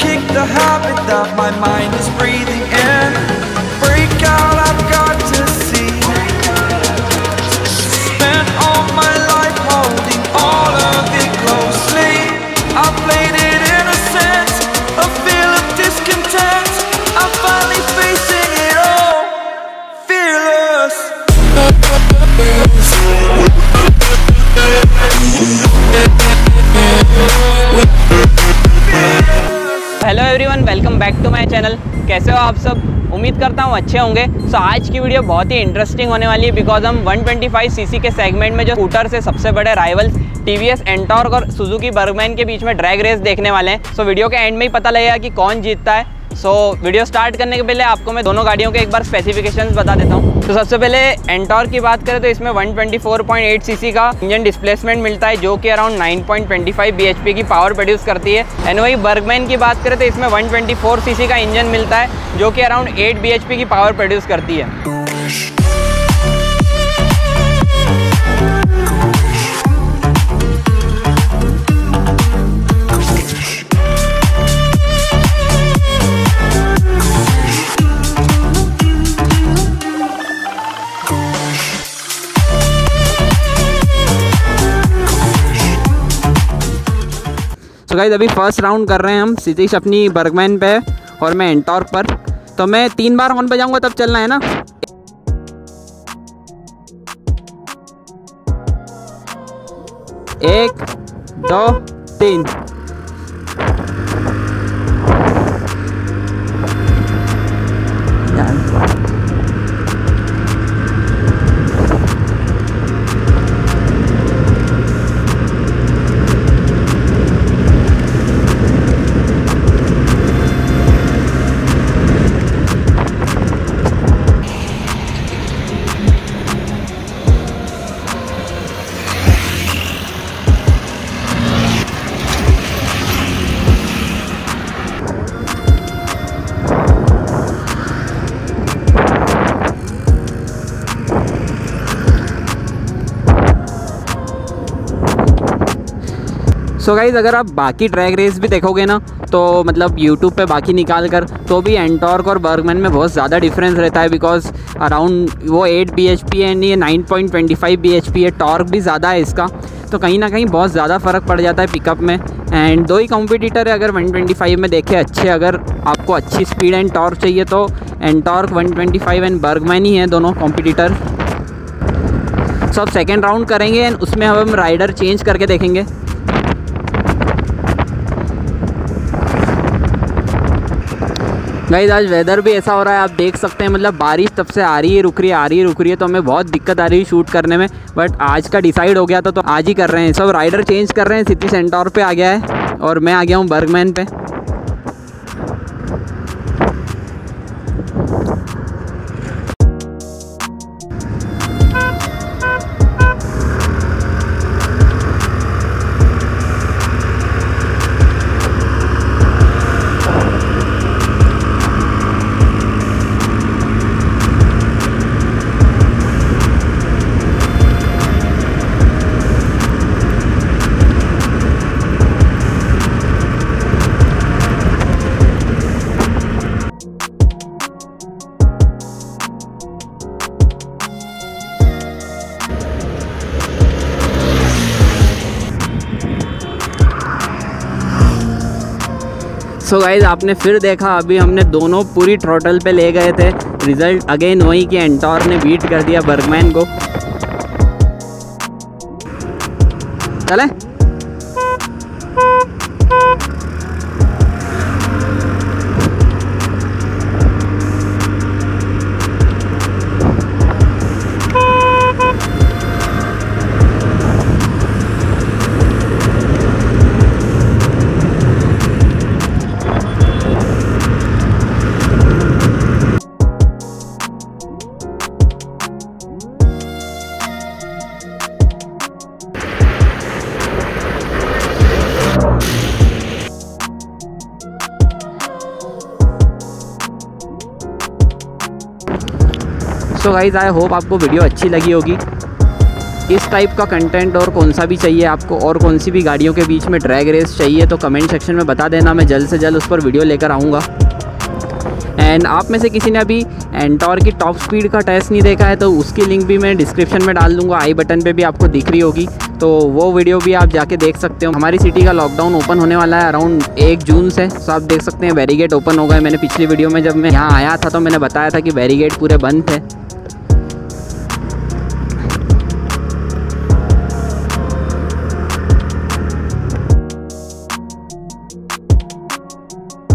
Kick the habit that my mind is breathing in. Welcome back to my channel. कैसे हो आप सब? उम्मीद करता हूँ अच्छे होंगे। सो so, आज की वीडियो बहुत ही इंटरेस्टिंग होने वाली है बिकॉज़ हम 125 सीसी के सेगमेंट में जो स्कूटर से सबसे बड़े राइवल्स टीवीएस एंटॉर्क और सुजुकी बर्गमैन के बीच में ड्रैग रेस देखने वाले हैं। सो so, वीडियो के एंड में ही पता लगेगा कि कौन जीतता है। सो so, वीडियो स्टार्ट करने के पहले आपको मैं दोनों गाड़ियों के एक बार स्पेसिफिकेशंस बता देता हूँ। तो सबसे पहले एंटोर की बात करें तो इसमें 124.8 सीसी का इंजन डिस्प्लेसमेंट मिलता है जो कि अराउंड 9.25 बीएचपी की पावर प्रोड्यूस करती है। एंड वही बर्गमैन की बात करें तो इसमें 124 सीसी का इंजन मिलता है जो कि अराउंड 8 बी की पावर प्रोड्यूस करती है। गाइज़ अभी फ़र्स्ट राउंड कर रहे हैं हम सितीश अपनी बर्गमैन पे और मैं एंटॉर्क पर। तो मैं तीन बार ऑन बजाऊँगा, तब चलना है ना? एक, दो, तीन। सो गाइज़ अगर आप बाकी ट्रैक रेस भी देखोगे ना तो मतलब यूट्यूब पे बाकी निकाल कर तो भी एंटॉर्क और बर्गमैन में बहुत ज़्यादा डिफरेंस रहता है बिकॉज़ अराउंड वो 8 बी एच पी है ये 9.25 बी एच पी है टॉर्क भी ज़्यादा है इसका। तो कहीं ना कहीं बहुत ज़्यादा फ़र्क पड़ जाता है पिकअप में। एंड दो ही कॉम्पिटिटर है, अगर 125 में देखें अच्छे, अगर आपको अच्छी स्पीड एंड टॉर्क चाहिए तो एंटॉर्क 125 एंड बर्गमैन ही हैं दोनों कॉम्पिटिटर सो अब सेकेंड राउंड करेंगे एंड उसमें हम राइडर चेंज करके देखेंगे। गाइज़ आज वेदर भी ऐसा हो रहा है, आप देख सकते हैं मतलब बारिश तब से आ रही है, रुक रही है, आ रही है, रुक रही है तो हमें बहुत दिक्कत आ रही है शूट करने में बट आज का डिसाइड हो गया था तो आज ही कर रहे हैं, सब राइडर चेंज कर रहे हैं सिटी सेंटर पे आ गया है, और मैं आ गया हूँ बर्गमैन पे। सो so गाइज़ आपने फिर देखा, अभी हमने दोनों पूरी ट्रोटल पे ले गए थे। रिज़ल्ट अगेन वही कि एंटोर ने बीट कर दिया बर्गमैन को। चले? सो गाइज़ आई होप आपको वीडियो अच्छी लगी होगी। इस टाइप का कंटेंट और कौन सा भी चाहिए, आपको और कौन सी भी गाड़ियों के बीच में ड्रैग रेस चाहिए तो कमेंट सेक्शन में बता देना। मैं जल्द से जल्द उस पर वीडियो लेकर आऊँगा। एंड आप में से किसी ने अभी एंटॉर की टॉप स्पीड का टेस्ट नहीं देखा है तो उसकी लिंक भी मैं डिस्क्रिप्शन में डाल दूँगा। आई बटन पे भी आपको दिख रही होगी। तो वो वीडियो भी आप जाके देख सकते हो। हमारी सिटी का लॉकडाउन ओपन होने वाला है अराउंड एक जून से। तो आप देख सकते हैं बैरीगेट ओपन हो गए मैंने पिछली वीडियो में जब मैं यहाँ आया था तो मैंने बताया था कि बैरीगेट पूरे बंद थे।